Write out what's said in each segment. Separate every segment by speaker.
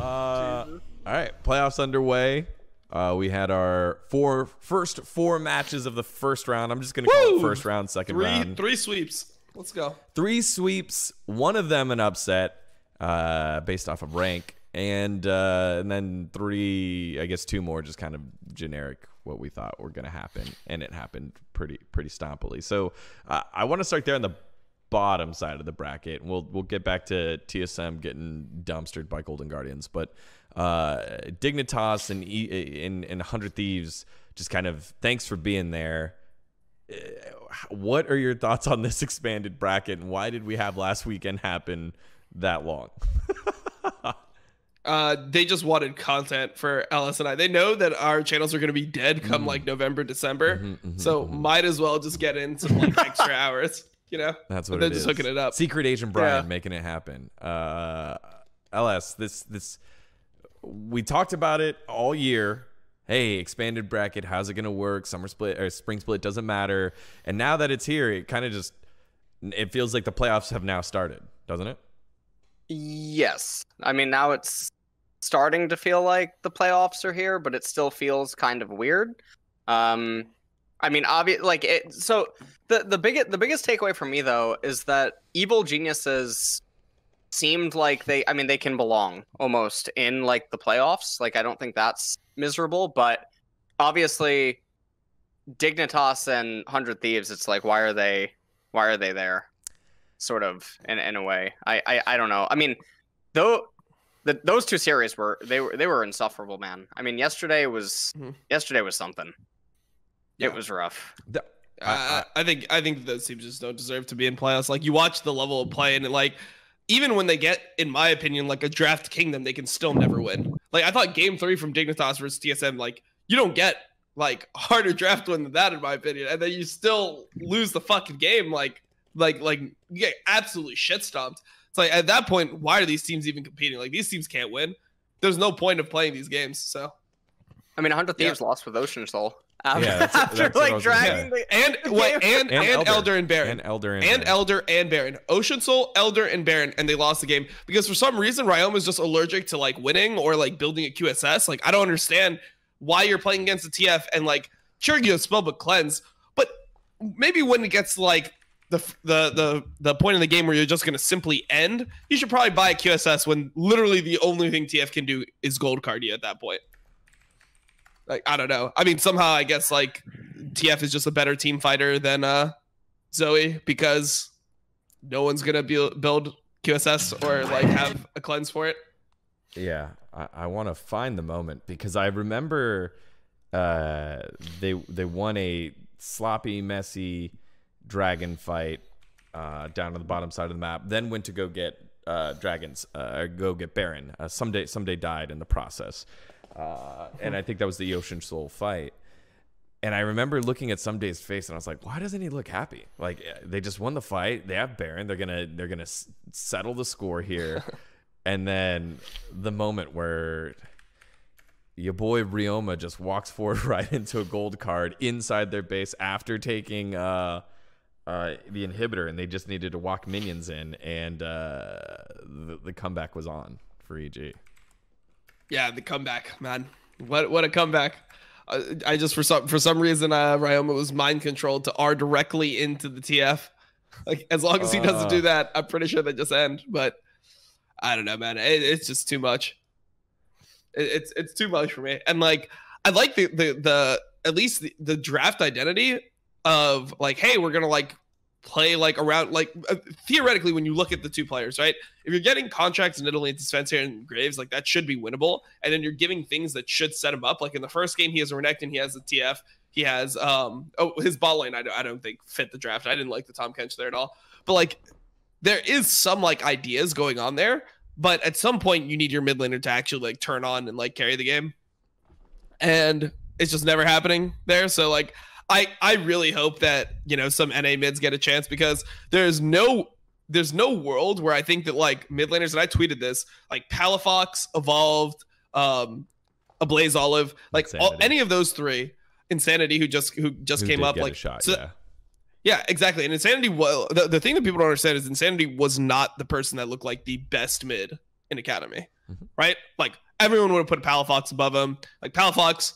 Speaker 1: Uh, all right, playoffs underway. Uh, we had our four first four matches of the first round. I'm just gonna call it first round, second
Speaker 2: Three
Speaker 1: round.
Speaker 2: three sweeps. Let's go.
Speaker 1: Three sweeps, one of them an upset, uh, based off of rank, and uh, and then three, I guess two more, just kind of generic what we thought were gonna happen, and it happened pretty pretty stompily. So uh, I want to start there on the bottom side of the bracket. We'll we'll get back to TSM getting dumpstered by Golden Guardians, but uh, Dignitas and and and Hundred Thieves just kind of thanks for being there. Uh, What are your thoughts on this expanded bracket, and why did we have last weekend happen that long?
Speaker 2: Uh, they just wanted content for LS and I. They know that our channels are going to be dead
Speaker 1: Mm.
Speaker 2: come like November, December.
Speaker 1: Mm-hmm,
Speaker 2: so might as well just get in some like extra hours. You know,
Speaker 1: That's
Speaker 2: But
Speaker 1: what
Speaker 2: they're
Speaker 1: it
Speaker 2: just
Speaker 1: is.
Speaker 2: hooking it up.
Speaker 1: Secret Agent Brian
Speaker 2: Yeah.
Speaker 1: making it happen. Uh, LS, this this we talked about it all year. Hey, expanded bracket, how's it gonna work? Summer split or spring split doesn't matter. And now that it's here, it kind of just it feels like the playoffs have now started, doesn't it?
Speaker 3: Yes. I mean, now it's starting to feel like the playoffs are here, but it still feels kind of weird. Um, I mean, obvious like it. So the the biggest the biggest takeaway for me though is that evil geniuses seemed like they. I mean, they can belong almost in like the playoffs. Like, I don't think that's miserable, but obviously, Dignitas and Hundred Thieves. It's like, why are they? Why are they there? Sort of in in a way. I I, I don't know. I mean, though. The, those two series were they were they were insufferable, man. I mean, yesterday was
Speaker 2: Mhm.
Speaker 3: yesterday was something.
Speaker 2: Yeah.
Speaker 3: It was rough.
Speaker 1: The-
Speaker 2: Uh, I, think I think those teams just don't deserve to be in playoffs. Like you watch the level of play, and like even when they get, in my opinion, like a draft kingdom, they can still never win. Like I thought Game Three from Dignitas versus TSM, like you don't get like harder draft win than that, in my opinion, and then you still lose the fucking game. Like like like you get absolutely shit stomped. It's like at that point, why are these teams even competing? Like these teams can't win. There's no point of playing these games. So
Speaker 3: I mean, Hundred
Speaker 2: Yeah.
Speaker 3: Lost with Ocean Soul after,
Speaker 1: Yeah, that's-
Speaker 3: after
Speaker 1: that's
Speaker 3: like
Speaker 1: was gonna say.
Speaker 3: dragging the
Speaker 2: and what
Speaker 3: game.
Speaker 2: and and, Elder. and Baron
Speaker 1: and Elder and,
Speaker 2: and
Speaker 1: Baron.
Speaker 2: Elder and Baron. Ocean Soul, Elder, and Baron, and they lost the game because for some reason Ryoma is just allergic to like winning or like building a QSS. Like I don't understand why you're playing against the TF and like sure you have spell but cleanse, but maybe when it gets like the the the the point in the game where you're just gonna simply end, you should probably buy a QSS when literally the only thing TF can do is gold card you at that point. Like I don't know. I mean somehow I guess like TF is just a better team fighter than uh Zoe because no one's gonna build build QSS or like have a cleanse for it.
Speaker 1: Yeah, I, I want to find the moment because I remember uh, they they won a sloppy, messy dragon fight uh, down on the bottom side of the map. Then went to go get uh, dragons, uh, go get Baron. Uh, Ssumday, Ssumday died in the process, uh, and I think that was the Ocean Soul fight. And I remember looking at Ssumday's face, and I was like, "Why doesn't he look happy? Like eh, they just won the fight. They have Baron. They're gonna they're gonna s- settle the score here." and then the moment where your boy Ryoma just walks forward right into a gold card inside their base after taking uh, uh, the inhibitor, and they just needed to walk minions in, and uh, the, the comeback was on for E EG.
Speaker 2: Yeah, the comeback, man. What what a comeback. Uh, I just for some for some reason uh Ryoma was mind controlled to R directly into the TF. Like as long as he doesn't
Speaker 1: Uh.
Speaker 2: do that, I'm pretty sure they just end. But I don't know, man. It, it's just too much. It, it's it's too much for me. And like I like the the the at least the, the draft identity of like, hey, we're gonna like play like around like uh, theoretically when you look at the two players, right? If you're getting contracts in Italy into Spencer and Graves, like that should be winnable. And then you're giving things that should set him up. Like in the first game, he has a Renekton, he has a TF, he has um oh his ball lane. I don't I don't think fit the draft. I didn't like the Tahm Kench there at all. But like there is some like ideas going on there. But at some point, you need your mid laner to actually like turn on and like carry the game, and it's just never happening there. So like I I really hope that you know some NA mids get a chance because there's no there's no world where I think that like mid laners and I tweeted this like Palafox evolved um Ablazeolive like all, any of those three Insanity who just who just
Speaker 1: Who
Speaker 2: came up like
Speaker 1: shot,
Speaker 2: so-
Speaker 1: yeah.
Speaker 2: yeah, exactly. And Insanity, well, the, the thing that people don't understand is Insanity was not the person that looked like the best mid in Academy. right? Like everyone would have put Palafox above him. Like Palafox,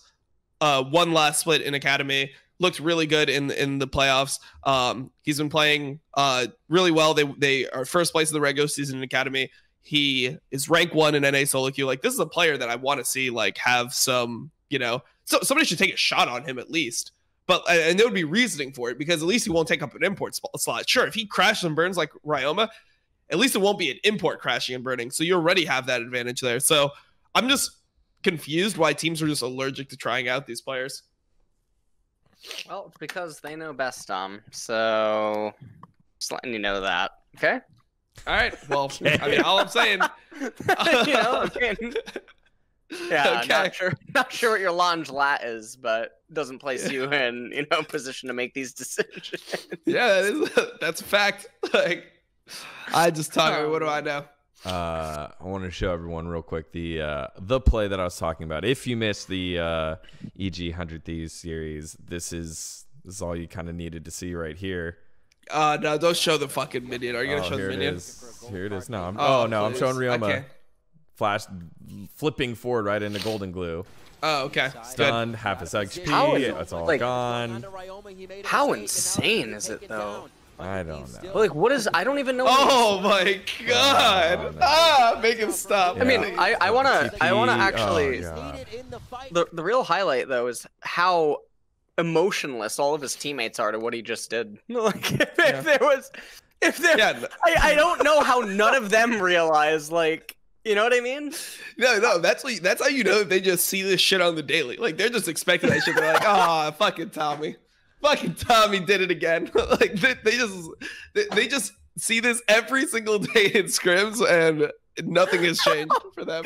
Speaker 2: uh, one last split in academy, looked really good in in the playoffs. Um, he's been playing uh really well. They they are first place in the regular season in academy. He is rank one in NA solo queue. Like this is a player that I want to see like have some, you know, so somebody should take a shot on him at least. But and there would be reasoning for it because at least he won't take up an import slot. Sure, if he crashes and burns like Ryoma, at least it won't be an import crashing and burning. So you already have that advantage there. So I'm just confused why teams are just allergic to trying out these players.
Speaker 3: Well, it's because they know best, Dom. So just letting you know that. Okay.
Speaker 2: All right. Well, I mean, all I'm saying.
Speaker 3: you know, I mean, yeah,
Speaker 2: Okay.
Speaker 3: not sure, not sure what your lounge lat is, but doesn't place you in, you know, position to make these decisions.
Speaker 2: yeah, that is, that's a fact. Like, I just talk. Oh, what do I know?
Speaker 1: Uh, I want to show everyone real quick the uh, the play that I was talking about. If you missed the uh, EG Hundred Thieves series, this is this is all you kind of needed to see right here.
Speaker 2: Uh, no, don't show the fucking minion. Are you gonna
Speaker 1: oh,
Speaker 2: show the
Speaker 1: it
Speaker 2: minion?
Speaker 1: is. Here it is. No, I'm, oh, no, I'm showing Ryoma
Speaker 2: Okay.
Speaker 1: flash flipping forward right into golden glue.
Speaker 2: Oh, okay. Good.
Speaker 1: Stunned, half his XP.
Speaker 3: How is-
Speaker 1: it's all
Speaker 3: like-
Speaker 1: gone.
Speaker 3: How insane is it, though?
Speaker 1: I don't know.
Speaker 3: Like, what is? I don't even know.
Speaker 2: Oh my god!
Speaker 1: no.
Speaker 2: Ah, make him stop.
Speaker 3: I mean, I, I wanna, I wanna actually.
Speaker 1: oh,
Speaker 3: the the real highlight though is how emotionless all of his teammates are to what he just did. Like, if,
Speaker 2: Yeah.
Speaker 3: if there was, if there,
Speaker 2: Yeah, no-
Speaker 3: I, I don't know how none of them realize. Like, you know what I mean?
Speaker 2: no, no, that's what, that's how you know if they just see this shit on the daily. Like they're just expecting that shit. They're like, ah, fucking Tommy, fucking Tommy did it again. like they, they just they, they just see this every single day in scrims, and nothing has changed for them.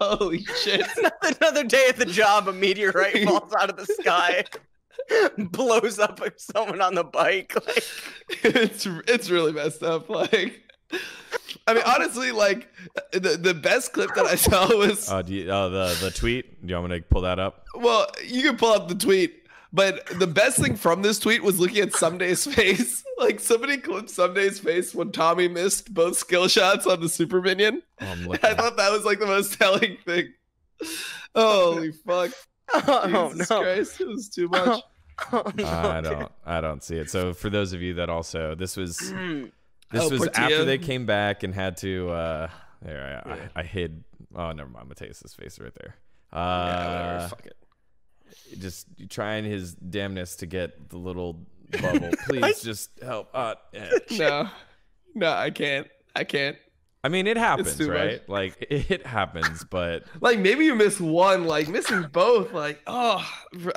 Speaker 2: Holy shit!
Speaker 3: Another day at the job, a meteorite falls out of the sky, blows up someone on the bike. Like,
Speaker 2: it's it's really messed up. Like, I mean, honestly, like the the best clip that I saw was
Speaker 1: Uh, do you, uh, the the tweet. Do you want me to pull that up?
Speaker 2: well, you can pull up the tweet, but the best thing from this tweet was looking at Ssumday's face. Like somebody clipped Ssumday's face when Tommy missed both skill shots on the super minion.
Speaker 1: Oh, I'm
Speaker 2: I
Speaker 1: looking.
Speaker 2: thought that was like the most telling thing. Holy fuck!
Speaker 3: oh
Speaker 2: Jesus
Speaker 3: no!
Speaker 2: Christ, it was too much.
Speaker 3: Oh, no.
Speaker 1: I don't. I don't see it. So for those of you that also, this was
Speaker 3: Mm.
Speaker 1: this
Speaker 2: Oh,
Speaker 1: was
Speaker 2: Portilla.
Speaker 1: after they came back and had to. uh There, I, I, I hid. Oh, never mind. Mateus's face right there.
Speaker 2: yeah,
Speaker 1: Uh,
Speaker 2: whatever. Fuck it.
Speaker 1: Just trying his damnness to get the little bubble. Please just help. Uh, yeah.
Speaker 2: No, no, I can't. I can't.
Speaker 1: I mean, it happens,
Speaker 2: too much.
Speaker 1: right? Like it happens, but
Speaker 2: Like maybe you miss one, like missing both, like oh,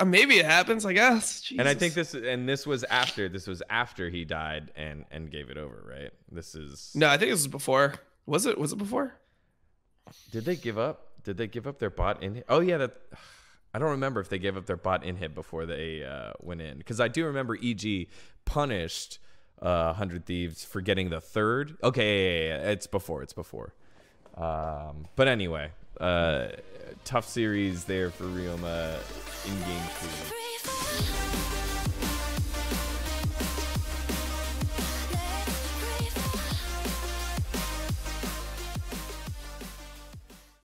Speaker 2: maybe it happens. I guess.
Speaker 1: and I think this and this was after this was after he died and and gave it over, right? This is
Speaker 2: No, I think this was before. Was it? Was it before?
Speaker 1: Did they give up? Did they give up their bot in? Oh yeah, that. I don't remember if they gave up their bot in hit before they uh, went in because I do remember EG punished uh, Hundred Thieves for getting the third. Okay, yeah, yeah, yeah, it's before. It's before. Um, but anyway, uh, tough series there for Ryoma in game two.